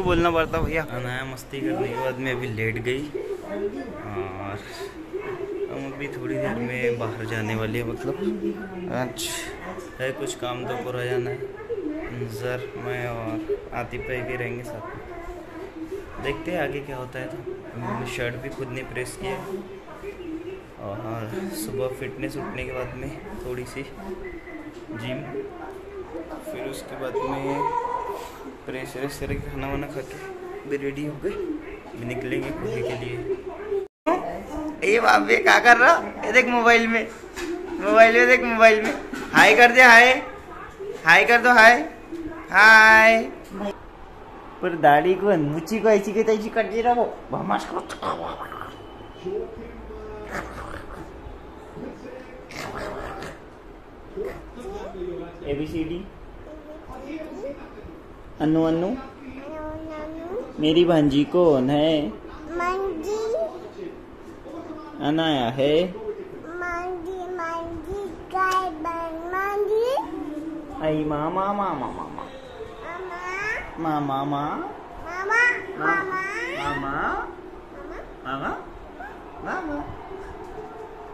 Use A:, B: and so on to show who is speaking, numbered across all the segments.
A: को बोलना पड़ता भैया। अनाया मस्ती करने के बाद में अभी लेट गई। और हम अभी थोड़ी देर में बाहर जाने वाले हैं मतलब। आज है कुछ काम तो पूरा जाना है। सर मैं और आतिफ भाई भी रहेंगे साथ में। देखते हैं आगे क्या होता है तो। मैंने शर्ट भी खुद ने प्रेस किया और सुबह फिटनेस उठने के बाद में थोड़ी सी जिम फिर उसके बाद में प्रेस व्रेस करके खाना वाना खा के भी रेडी हो। गए। निकलेंगे घूमने के लिए। ये बाबे क्या कर रहा? ये देख मोबाइल में। मोबाइल में देख मोबाइल में। हाय कर दे हाय हाय कर दो हाय हाय पर दाढ़ी को मुची को ऐसी की तैसी कट दे रहा वो। भमास A B C D Annu Annu मेरी भांजी कौन है। अनाया है। आई मामा मामा मामा।
B: मामा।
A: मामा
B: मामा मामा।
A: मामा।
B: मामा।
A: मामा मामा।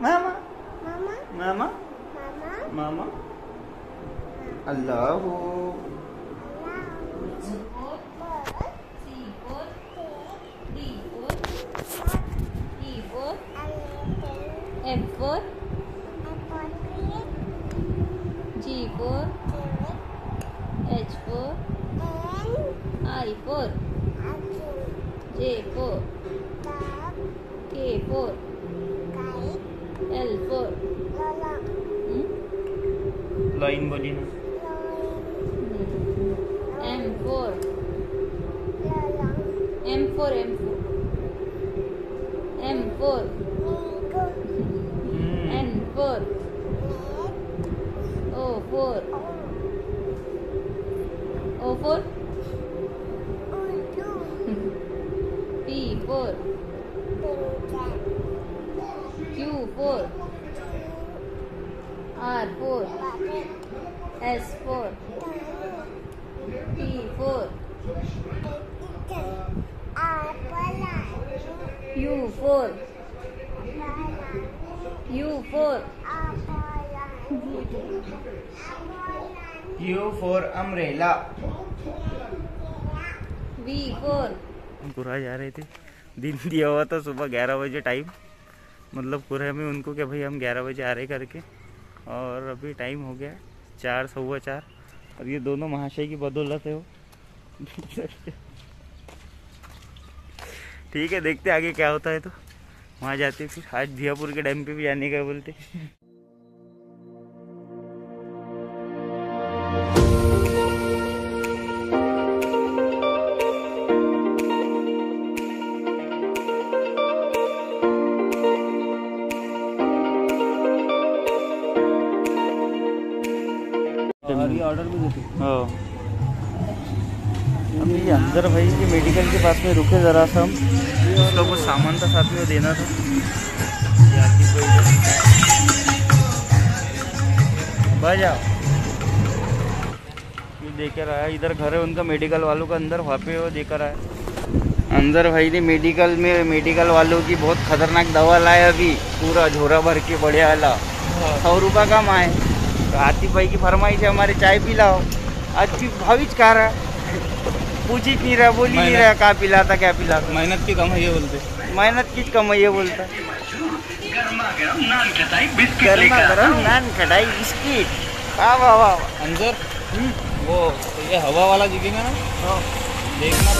A: मामा
B: मामा।
A: मामा।
B: मामा।
A: मामा। अल्लाह
C: M for appropriate. G for given. H for and I for again. J for dog. K for kite. L for lala. Hmm?
A: Line बोली ना.
C: M for lala. M for M for M for four. Oh, o for P four. Q four. R for S for T for U four. U four.
A: U for umbrella
C: V four,
A: पूरा जा रहे थे। दिन दिया हुआ था सुबह ग्यारह बजे टाइम मतलब पूरे में उनको क्या भाई हम ग्यारह बजे आ रहे करके। और अभी टाइम हो गया चार सवा चार। और ये दोनों महाशय की बदौलत है वो। ठीक है देखते आगे क्या होता है तो। वहाँ जाते फिर आज भियापुर के डैम पे भी जाने का बोलते। हाँ। अभी अंदर भाई के मेडिकल के पास में रुके ज़रा सा हम। उसका कुछ सामान था साथ में देना था। जाओ। ये देकर आया इधर घर है उनका मेडिकल वालों का अंदर वहाँ पे वो देकर आया अंदर भाई ने मेडिकल में मेडिकल वालों की बहुत खतरनाक दवा लाया अभी पूरा झोरा भर के बढ़िया वाला। सौ रुपये कम आए तो आतिफ भाई की फरमाइश है हमारे चाय पिलाओ। आतिफ भाविच खा रहा है। पूछ ही नहीं रहा बोल ही नहीं रहा कहाँ पिलाता क्या पिलाता।
D: मेहनत की कम है ये बोलते।
A: मेहनत की कमाई है ये बोलता। गर्मा गरम नान कढ़ाई बिस्किट। वाह वाह वाह वाह।
D: अंजर वो ये हवा वाला दिखेगा ना? देखना।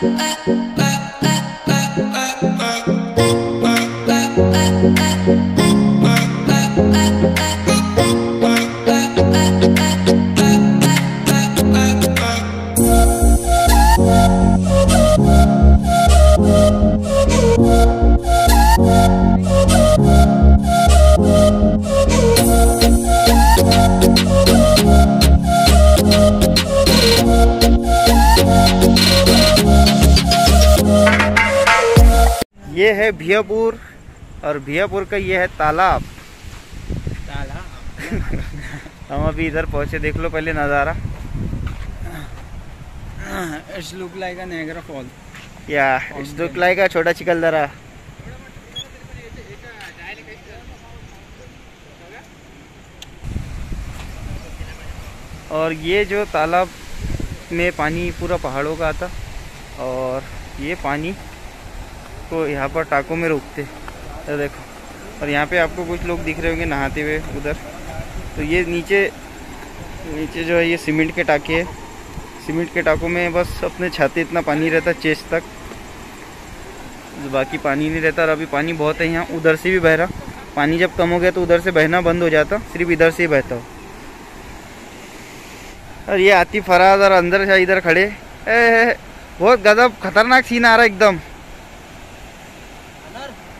D: Uh, uh.
A: भियापुर और भियापुर का ये है तालाब। तालाब? हम अभी इधर पहुँचे देख लो पहले नज़ारा।
C: It's look like Niagara fall
A: या इट्स लुक लाइक छोटा और ये जो तालाब में पानी पूरा पहाड़ों का आता और ये पानी को यहाँ पर टाकों में रोकते तो देखो। और यहाँ पे आपको कुछ लोग दिख रहे होंगे नहाते हुए उधर। तो ये नीचे नीचे जो है ये सीमेंट के टाके है। सीमेंट के टाकों में बस अपने छाते इतना पानी रहता चेस्ट तक। बाकी पानी नहीं रहता और अभी पानी बहुत है यहाँ। उधर से भी बह रहा पानी जब कम हो गया तो उधर से बहना बंद हो जाता। सिर्फ़ इधर से ही बहता हो। और ये आती फराज और अंदर से इधर खड़े। ए, ए, बहुत गजब खतरनाक सीन आ रहा है एकदम।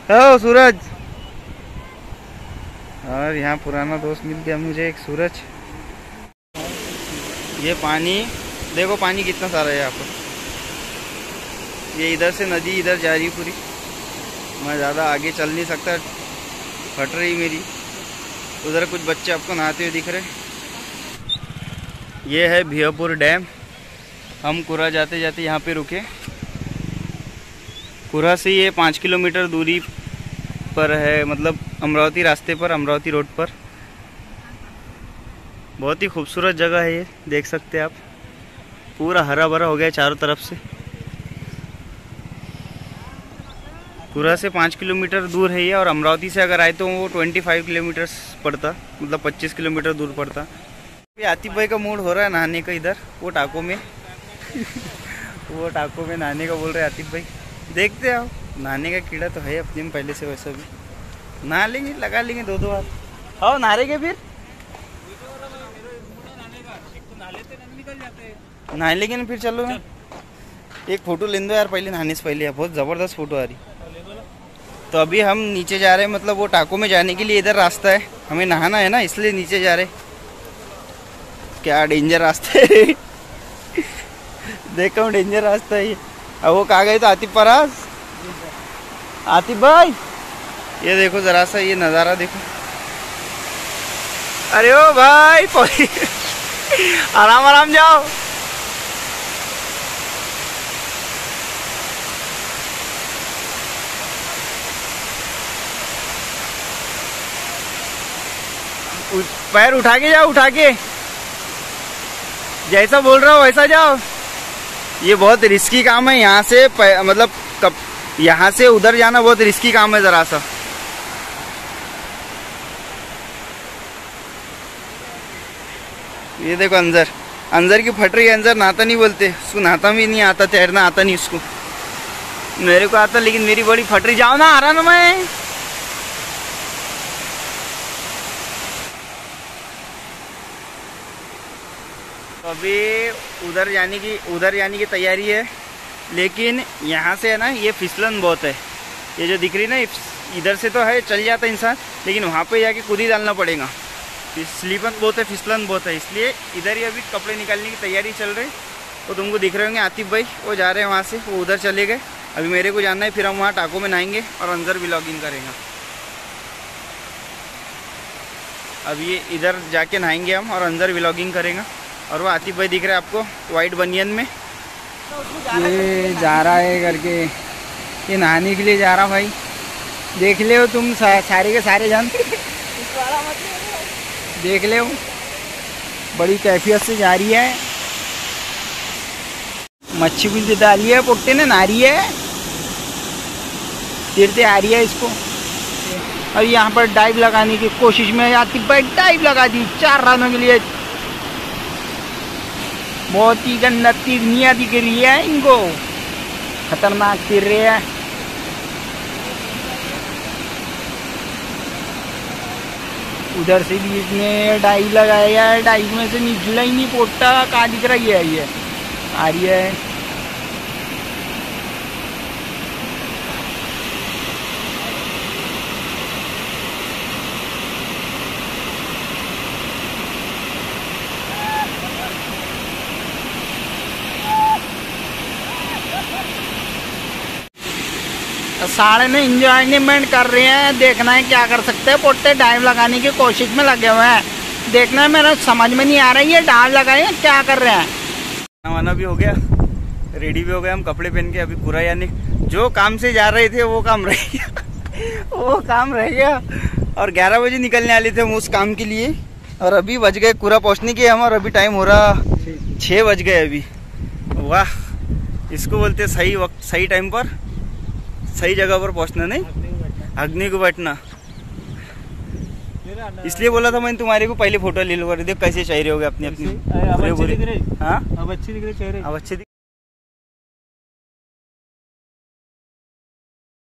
A: ओ, सूरज। और यहाँ पुराना दोस्त मिल गया मुझे, एक सूरज। ये पानी, देखो पानी कितना सारा है यहाँ पर। ये इधर से नदी इधर जा रही पूरी। मैं ज़्यादा आगे चल नहीं सकता, फट रही मेरी। उधर कुछ बच्चे आपको नहाते हुए दिख रहे ये है भियापुर डैम। हम कुरा जाते जाते यहाँ पे रुके। कुरा से ये पाँच किलोमीटर दूरी पर है मतलब अमरावती रास्ते पर, अमरावती रोड पर। बहुत ही खूबसूरत जगह है ये, देख सकते हैं आप। पूरा हरा भरा हो गया चारों तरफ़ से। पूरा से पाँच किलोमीटर दूर है ये, और अमरावती से अगर आए तो वो ट्वेंटी फाइव किलोमीटर पड़ता मतलब पच्चीस किलोमीटर दूर पड़ता। ये आतिफ भाई का मूड हो रहा है नहाने का इधर, वो टाकों में। वो टाकों में नहाने का बोल रहे आतिफ भाई। देखते आओ नहाने का कीड़ा तो है अपने में पहले से वैसा भी। नहा लेंगे, लगा लेंगे दो दो बार आओ नहा लेंगे फिर? नहा लेंगे ना फिर, चलो। एक फ़ोटो ले दो यार, पहले नहाने से पहले। बहुत ज़बरदस्त फ़ोटो आ रही। तो अभी हम नीचे जा रहे हैं मतलब वो टाको में जाने के लिए इधर रास्ता है। हमें नहाना है ना, इसलिए नीचे जा रहे क्या डेंजर रास्ता है? देखो डेंजर रास्ता है अब वो कहा गए तो आतिफ पराज आतिफ भाई। ये देखो जरा सा ये नज़ारा देखो। अरे ओ भाई आराम आराम जाओ। पैर उठा के जाओ उठा के। जैसा बोल रहा हो वैसा जाओ। ये बहुत रिस्की काम है यहाँ से मतलब यहाँ से उधर जाना बहुत रिस्की काम है ज़रा सा। ये देखो अंदर अंदर की फट रही है अंदर नहाता नहीं बोलते। उसको नहाता भी नहीं आता, तैरना आता नहीं उसको। मेरे को आता, लेकिन मेरी बड़ी फट रही जाओ ना आ रहा ना मैं। तो अभी उधर जाने की, उधर जाने की तैयारी है। लेकिन यहाँ से है ना, ये फिसलन बहुत है। ये जो दिख रही ना इधर से तो है, चल जाता इंसान, लेकिन वहाँ पे जाके खुद ही डालना पड़ेगा। स्लीपन बहुत है, फिसलन बहुत है, इसलिए इधर ही अभी कपड़े निकालने की तैयारी चल रही वो तो तुमको दिख रहे होंगे, आतिफ भाई, वो जा रहे हैं वहाँ से, वो उधर चले गए। अभी मेरे को जाना है, फिर हम वहाँ टाकों में नहाएँगे और अंदर भी लॉगिन करेंगे। अब ये इधर जाके नहाएँगे हम और अंदर व्लॉगिंग करेंगे। और वो आतिफ भाई दिख रहे हैं आपको वाइट बनियन में।
C: ये जा रहा है करके ये नहाने के लिए जा रहा भाई। देख ले हो तुम सा, सारे के सारे जन। देख ले हो। बड़ी कैफियत से जा रही है। मच्छी भी डाली है पुट्टे ने नारी है। तीरते आ रही है इसको। और यहाँ पर डाइव लगाने की कोशिश में आती भाई डाइव लगा दी। चार रनों के लिए बहुत ही गंदा तिरनिया दिख रही है इनको खतरनाक तिर रहे है उधर से भी इसने डाई लगाया है डाई में से निचला ही नहीं पोटा का दिख रही है ये आ रही है साढ़े ने इंजॉयमेंट कर रहे हैं, देखना है क्या कर सकते हैं। पोट्टे डाइव लगाने की कोशिश में लगे हुए हैं। देखना है, मेरा समझ में नहीं आ रहा है, ये डाइव लगाए क्या कर रहे हैं।
A: वाना भी हो गया रेडी भी हो गए, हम कपड़े पहन के अभी पूरा यानी जो काम से जा रहे थे, वो काम रह गया। वो काम रह गया। और 11 बजे निकलने वाले थे हम उस काम के लिए। और अभी बज गए पूरा पहुँचने के, हम और अभी टाइम हो रहा छः बज गए अभी। वाह, इसको बोलते सही वक्त, सही टाइम पर। सही जगह पर पहुँचना नहीं? अग्नि को बैठना। इसलिए बोला था मैंने तुम्हारे को पहले फ़ोटो ले लो देख कैसे चेहरे हो गए अपने अपनी।
D: अब
A: पूरे
D: अच्छे दिख रहे।
A: हाँ?
D: अब अच्छी दिख रही चेहरे?
A: अब अच्छे दिख-